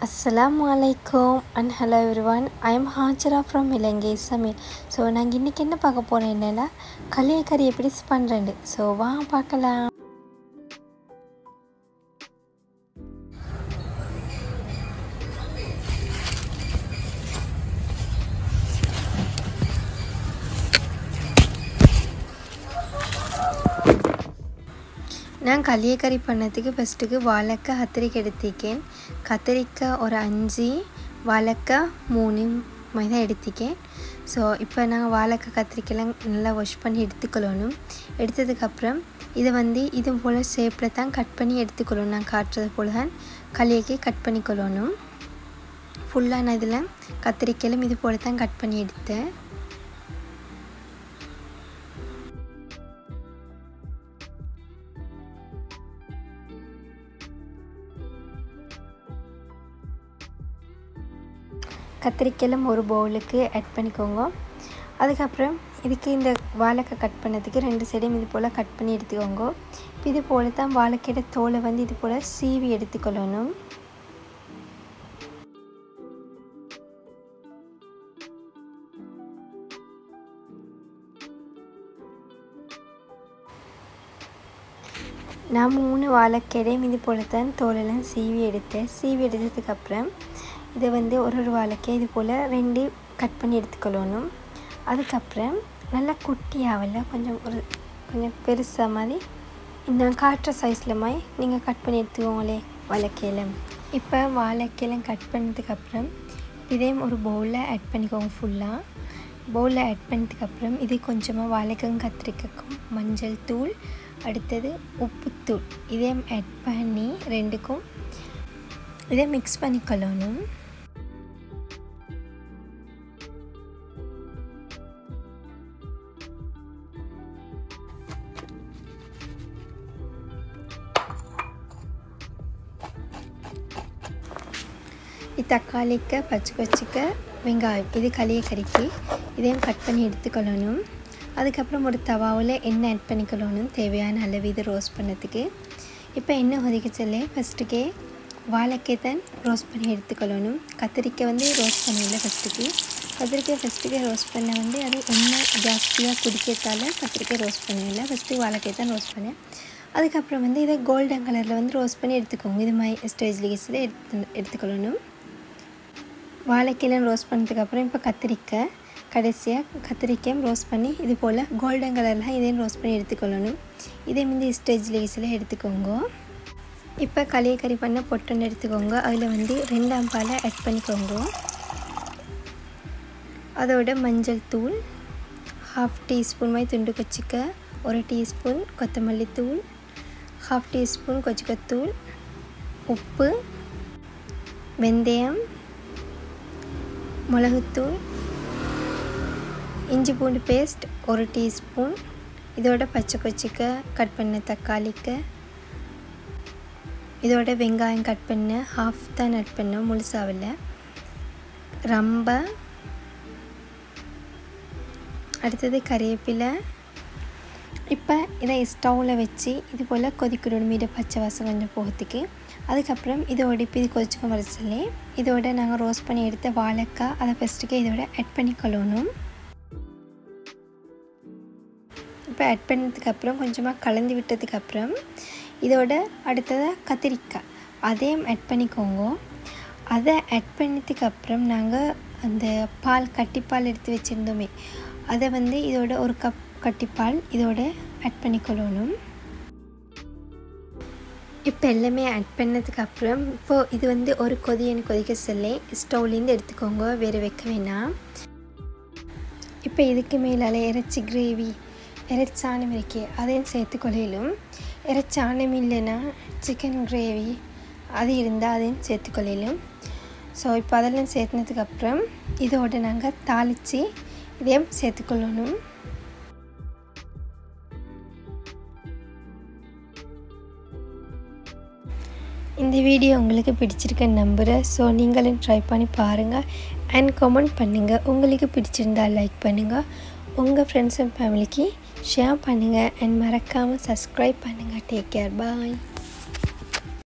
அஸ்லாம் வலைக்கம் and hello everyone I am Hajara from Ilangai Samayal so நாங்கள் இன்றைக்கி என்ன பார்க்க போகிறோம் என்னென்னா களியக்கறி எப்படி பண்ணுறேன் ஸோ வா பார்க்கலாம். நான் களியக்கறி பண்ணதுக்கு ஃபஸ்ட்டுக்கு வாழைக்காய் கத்திரிக்காய் எடுத்திக்கேன் கத்திரிக்காய் ஒரு அஞ்சு வாழைக்காய் மூணு மாதிரி தான் எடுத்திக்கேன் ஸோ இப்போ நாங்கள் வாழைக்காய் கத்திரிக்காயெல்லாம் நல்லா வாஷ் பண்ணி எடுத்துக்கொள்ளணும். எடுத்ததுக்கப்புறம் இதை வந்து இது போல் ஷேப்பில் தான் கட் பண்ணி எடுத்துக்கொள்ளணும். நான் காட்டுறது போல் தான் களியக்கி கட் பண்ணிக்கொள்ளணும். ஃபுல்லான இதில் கத்திரிக்காயிலும் இது போல் தான் கட் பண்ணி எடுத்தேன். கத்திரிக்காயெல்லாம் ஒரு பவுலுக்கு ஆட் பண்ணிக்கோங்க. அதுக்கப்புறம் இதுக்கு இந்த வாழைக்காய் கட் பண்ணதுக்கு ரெண்டு சைடையும் இது போல் கட் பண்ணி எடுத்துக்கோங்க. இது போல் தான் வாழைக்காயோட தோலை வந்து இது போல் சீவி எடுத்துக்கொள்ளணும். நான் மூணு வாழைக்காயும் இது போல் தான் தோலெல்லாம் சீவி எடுத்தேன். சீவி எடுத்ததுக்கப்புறம் இதை வந்து ஒரு ஒரு வாழைக்கே இது போல் ரெண்டு கட் பண்ணி எடுத்துக்கொள்ளணும். அதுக்கப்புறம் நல்லா குட்டியாகல கொஞ்சம் ஒரு கொஞ்சம் பெருசாக மாதிரி நான் காட்டுற சைஸில் மாதிரி நீங்கள் கட் பண்ணி எடுத்துக்கோங்களே வாழைக்காயில. இப்போ வாழைக்காயெல்லாம் கட் பண்ணதுக்கப்புறம் இதே ஒரு பவுலில் ஆட் பண்ணிக்கோங்க ஃபுல்லாக பவுலில் ஆட் பண்ணதுக்கப்புறம் இது கொஞ்சமாக வாழைக்கும் கத்திரிக்காய்க்கும் மஞ்சள் தூள் அடுத்தது உப்புத்தூள். இதே ஆட் பண்ணி ரெண்டுக்கும் இதை மிக்ஸ் பண்ணிக்கொள்ளணும் தக்காளிக்க பச்சை பச்சைக்க வெங்காயம் இது களியை கறிக்கு இதையும் கட் பண்ணி எடுத்துக்கொள்ளணும் அதுக்கப்புறம் ஒரு தவாவில் எண்ணெய் ஆட் பண்ணிக்கொள்ளணும் தேவையான அளவு இது ரோஸ்ட் பண்ணதுக்கு. இப்போ எண்ணெய் ஒதுக்க சொல்ல ஃபஸ்ட்டுக்கே வாழைக்காய் தான் ரோஸ்ட் பண்ணி எடுத்துக்கொள்ளணும். கத்திரிக்காய் வந்து ரோஸ்ட் பண்ணல ஃபஸ்ட்டுக்கு கத்திரிக்காய் ஃபஸ்ட்டுக்கு ரோஸ்ட் பண்ண வந்து அது எண்ணெய் ஜாஸ்தியாக குடிக்கிறதால கத்திரிக்காய் ரோஸ்ட் பண்ணல ஃபஸ்ட்டு வாழைக்காய் தான் ரோஸ்ட் பண்ணேன். அதுக்கப்புறம் வந்து இதை கோல்டன் கலரில் வந்து ரோஸ்ட் பண்ணி எடுத்துக்கோங்க. இது மாதிரி ஸ்டேஜில் கேஸில் எடுத்து எடுத்துக்கொள்ளணும். வாழைக்காயெல்லாம் ரோஸ்ட் பண்ணதுக்கப்புறம் இப்போ கத்திரிக்காய் கடைசியாக கத்திரிக்காயும் ரோஸ்ட் பண்ணி இது போல் கோல்டன் கலரில் இதையும் ரோஸ்ட் பண்ணி எடுத்துக்கொள்ளணும். இதே மாதிரி ஸ்டேஜ் லேஸில் எடுத்துக்கோங்க. இப்போ கறி பண்ண பொட்டுன்னு எடுத்துக்கோங்க. அதில் வந்து ரெண்டாம் பாலை ஆட் பண்ணிக்கோங்க. அதோட மஞ்சள் தூள் ஹாஃப் டீஸ்பூன் மாதிரி துண்டு கொச்சிக்க ஒரு டீஸ்பூன் கொத்தமல்லி தூள் ஹாஃப் டீஸ்பூன் கொச்சிக்கத்தூள் உப்பு வெந்தயம் மிளகுத்தூள் இஞ்சி பூண்டு பேஸ்ட் ஒரு டீஸ்பூன் இதோட பச்சை கொச்சிக்க கட் பண்ண தக்காளிக்க இதோட வெங்காயம் கட் பண்ண ஹாஃப் தான் கட் பண்ண முழுசாவில் ரொம்ப. அடுத்தது கறிவேப்பிலை. இப்போ இதை ஸ்டவ்வில் வச்சு இது போல் கொதிக்கணும் மீது பச்சை வாசம் கொஞ்சம் போகிறதுக்கு. அதுக்கப்புறம் இதோட இப்போ இது கொதிச்சுக்க வரிசலே இதோட நாங்கள் ரோஸ்ட் பண்ணி எடுத்த வாழைக்காய் அதை ஃபஸ்ட்டுக்கு இதோட ஆட் பண்ணிக்கொள்ளணும் இப்போ ஆட் பண்ணதுக்கப்புறம் கொஞ்சமாக கலந்து விட்டதுக்கப்புறம் இதோட அடுத்ததாக கத்திரிக்காய். அதையும் ஆட் பண்ணிக்கோங்க. அதை ஆட் பண்ணதுக்கப்புறம் நாங்கள் அந்த பால் கட்டிப்பால் எடுத்து வச்சுருந்தோமே அதை வந்து இதோட ஒரு கப் கட்டிப்பால் இதோட ஆட் பண்ணிக்கொள்ளணும். இப்போ எல்லாமே ஆட் பண்ணதுக்கப்புறம் இப்போது இது வந்து ஒரு கொதி எனக்கு கொதிக்க சொல்ல ஸ்டவ்லேருந்து எடுத்துக்கோங்க வேறு வைக்க வேணாம். இப்போ இதுக்கு மேலால் இறைச்சி கிரேவி இறைச்சாணம் இருக்கே அதையும் சேர்த்து கொள்ளையிலும் இறைச்சானம் இல்லைன்னா சிக்கன் கிரேவி அது இருந்தால் அதையும் சேர்த்து கொள்ளையிலும் ஸோ இப்போ அதெல்லாம் சேர்த்துனதுக்கப்புறம் இதோட நாங்கள் தாளித்து இதையும் சேர்த்துக்கொள்ளணும். இந்த வீடியோ உங்களுக்கு பிடிச்சிருக்க நம்புகிறேன் ஸோ நீங்களும் ட்ரை பண்ணி பாருங்கள் அண்ட் கமெண்ட் பண்ணுங்கள் உங்களுக்கு பிடிச்சிருந்தால் லைக் பண்ணுங்கள் உங்கள் ஃப்ரெண்ட்ஸ் அண்ட் ஃபேமிலிக்கு ஷேர் பண்ணுங்கள் அண்ட் மறக்காமல் சப்ஸ்கிரைப் பண்ணுங்கள் டேக் கேர் பாய்